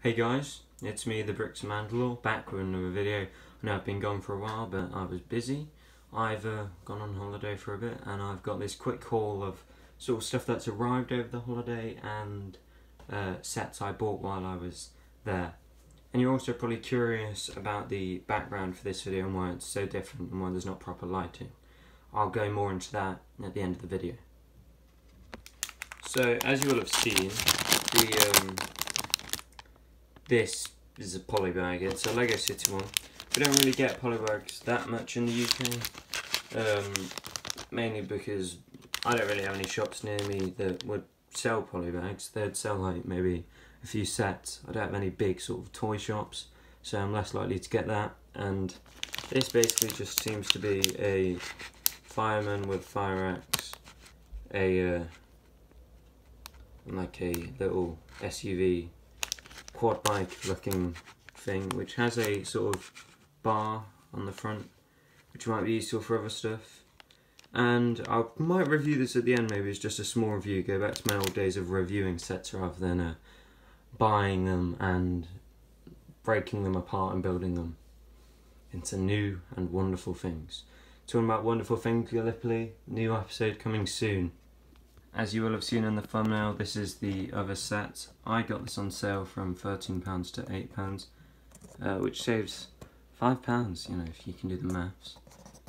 Hey guys, it's me, the Bricks Mandalore, back with another video. I know I've been gone for a while, but I was busy. I've uh, gone on holiday for a bit, and I've got this quick haul of sort of stuff that's arrived over the holiday and uh, sets I bought while I was there. And you're also probably curious about the background for this video and why it's so different and why there's not proper lighting. I'll go more into that at the end of the video. So, as you will have seen, the um, this is a polybag. It's a Lego City one. We don't really get polybags that much in the UK, um, mainly because I don't really have any shops near me that would sell polybags. They'd sell like maybe a few sets. I don't have any big sort of toy shops, so I'm less likely to get that. And this basically just seems to be a fireman with fire axe, a uh, like a little SUV quad bike looking thing which has a sort of bar on the front which might be useful for other stuff. And I might review this at the end maybe it's just a small review go back to my old days of reviewing sets rather than uh, buying them and breaking them apart and building them into new and wonderful things. Talking about wonderful things Gallipoli new episode coming soon as you will have seen in the thumbnail, this is the other set. I got this on sale from £13 to £8, uh, which saves £5, you know, if you can do the maths.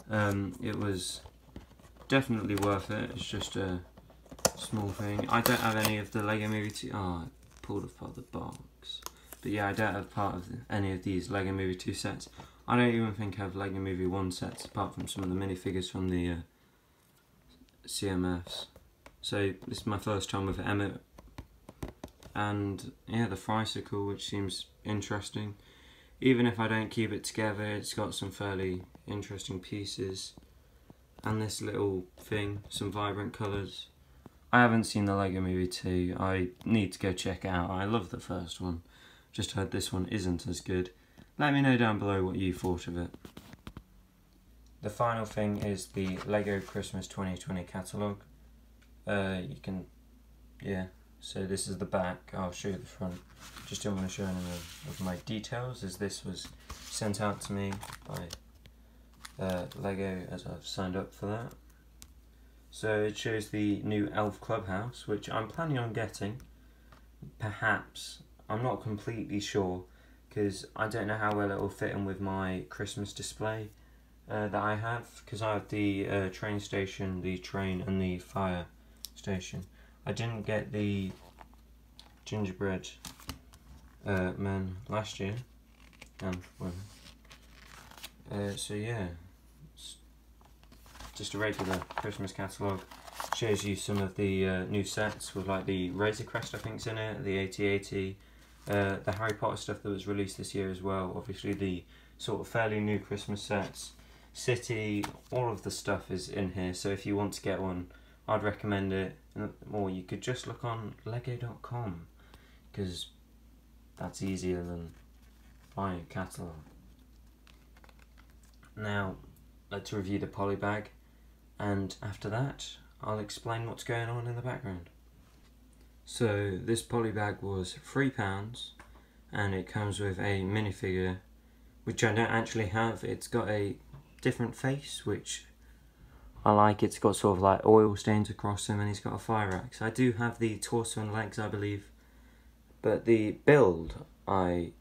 Um, it was definitely worth it, it's just a small thing. I don't have any of the Lego Movie 2, oh, I pulled apart the box. But yeah, I don't have part of any of these Lego Movie 2 sets. I don't even think I have Lego Movie 1 sets, apart from some of the minifigures from the uh, CMFs. So this is my first time with Emmet, and yeah, the Thricycle, which seems interesting. Even if I don't keep it together, it's got some fairly interesting pieces. And this little thing, some vibrant colours. I haven't seen the Lego Movie 2, I need to go check out. I love the first one, just heard this one isn't as good. Let me know down below what you thought of it. The final thing is the LEGO Christmas 2020 catalogue. Uh, you can, yeah. So this is the back. I'll show you the front. Just don't want to show any of my details, as this was sent out to me by uh, Lego, as I've signed up for that. So it shows the new Elf Clubhouse, which I'm planning on getting. Perhaps I'm not completely sure because I don't know how well it will fit in with my Christmas display uh, that I have because I have the uh, train station, the train, and the fire station. I didn't get the gingerbread uh, men last year, and women. Uh, so yeah, it's just a regular Christmas catalogue. Shows you some of the uh, new sets with like the Razor Crest I think's in it, the AT-AT, uh, the Harry Potter stuff that was released this year as well. Obviously the sort of fairly new Christmas sets. City, all of the stuff is in here. So if you want to get one, I'd recommend it. Or you could just look on lego.com because that's easier than buying a catalogue. Now, let's review the polybag and after that, I'll explain what's going on in the background. So, this polybag was £3 and it comes with a minifigure which I don't actually have. It's got a different face which I like it's got sort of like oil stains across him and he's got a fire axe. I do have the torso and legs I believe but the build I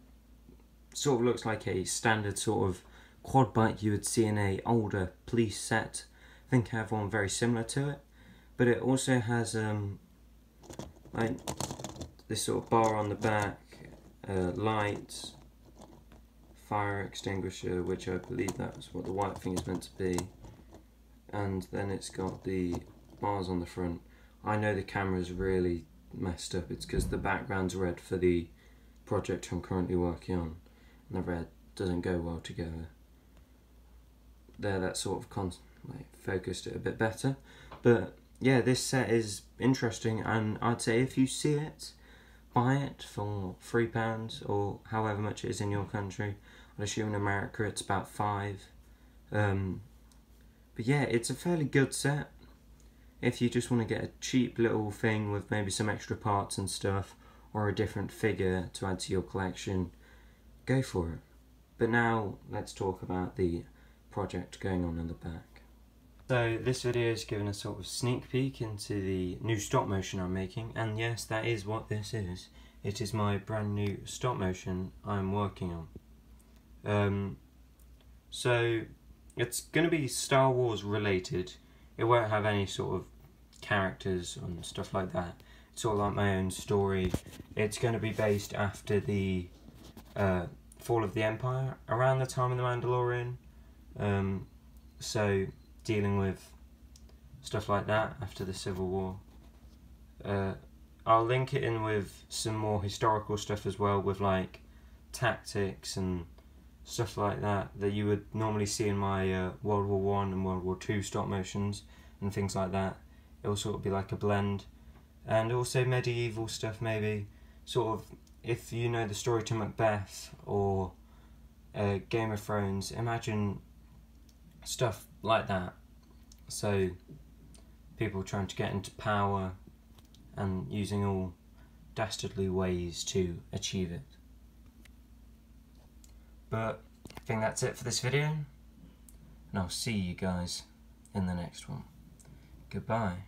sort of looks like a standard sort of quad bike you would see in a older police set. I think I have one very similar to it but it also has um like this sort of bar on the back, uh, lights, fire extinguisher which I believe that's what the white thing is meant to be and then it's got the bars on the front. I know the camera's really messed up. It's because the background's red for the project I'm currently working on, and the red doesn't go well together. There, that sort of con like focused it a bit better. But yeah, this set is interesting, and I'd say if you see it, buy it for three pounds or however much it is in your country. I'd assume in America it's about five. Um, but yeah, it's a fairly good set. If you just want to get a cheap little thing with maybe some extra parts and stuff, or a different figure to add to your collection, go for it. But now let's talk about the project going on in the back. So this video is giving a sort of sneak peek into the new stop motion I'm making and yes that is what this is. It is my brand new stop motion I'm working on. Um, so it's going to be Star Wars related. It won't have any sort of characters and stuff like that. It's all like my own story. It's going to be based after the uh, fall of the Empire, around the time of the Mandalorian. Um, so dealing with stuff like that after the Civil War. Uh, I'll link it in with some more historical stuff as well, with like tactics and stuff like that that you would normally see in my uh, World War One and World War Two stop motions and things like that. It'll sort of be like a blend, and also medieval stuff maybe. Sort of, if you know the story to Macbeth or uh, Game of Thrones, imagine stuff like that. So, people trying to get into power and using all dastardly ways to achieve it. But I think that's it for this video. And I'll see you guys in the next one. Goodbye.